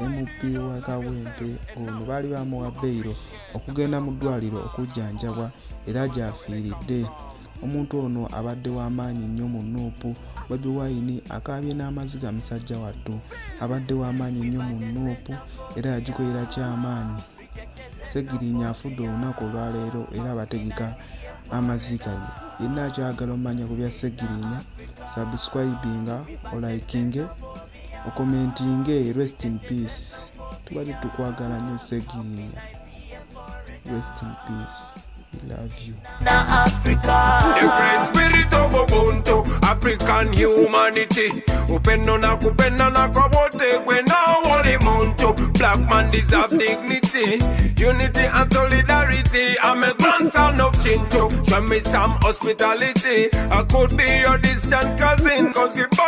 mp wa kawempe ono baali bamuwa beiro okugenda mu ddwaliro okujjanjabwa era gyafiiridde omuntu ono abadde w'amaanyi nnyo mu nuupu bobi wayini akaabye n'amaziga musajja wattu abadde w'amaanyi nnyo mu nuupu era yagikolera kyamaanyi segirinya afudde olunaku olwaleero era abategeka amaziga ge yenna akyagala omumanya ku bya segirinya sabusikribinga olikinge okomentinge rest in peace tubadde tukwagala nnyo segirinya rest in peace we love you. Africa. The spirit of Ubuntu, African humanity. Upendo na kupenda na kwa wote, kwena wale muntu. Black man deserve dignity, unity and solidarity. I'm a grandson of Chinto, show me some hospitality. I could be your distant cousin, cause you